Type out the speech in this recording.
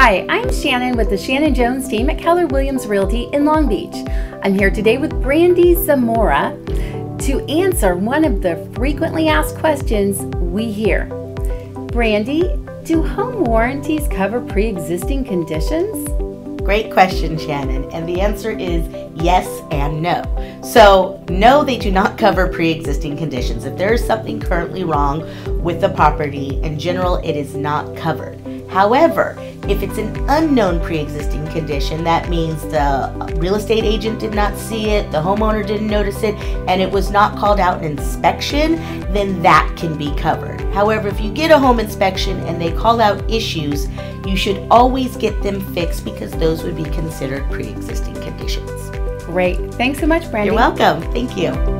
Hi, I'm Shannon with the Shannon Jones team at Keller Williams Realty in Long Beach. I'm here today with Brandi Zamora to answer one of the frequently asked questions we hear. Brandi, do home warranties cover pre existing conditions? Great question, Shannon. And the answer is yes and no. So, no, they do not cover pre existing conditions. If there is something currently wrong with the property, in general, it is not covered. However, if it's an unknown pre existing condition, that means the real estate agent did not see it, the homeowner didn't notice it, and it was not called out an inspection, then that can be covered. However, if you get a home inspection and they call out issues, you should always get them fixed because those would be considered pre existing conditions. Great. Thanks so much, Brandi. You're welcome. Thank you.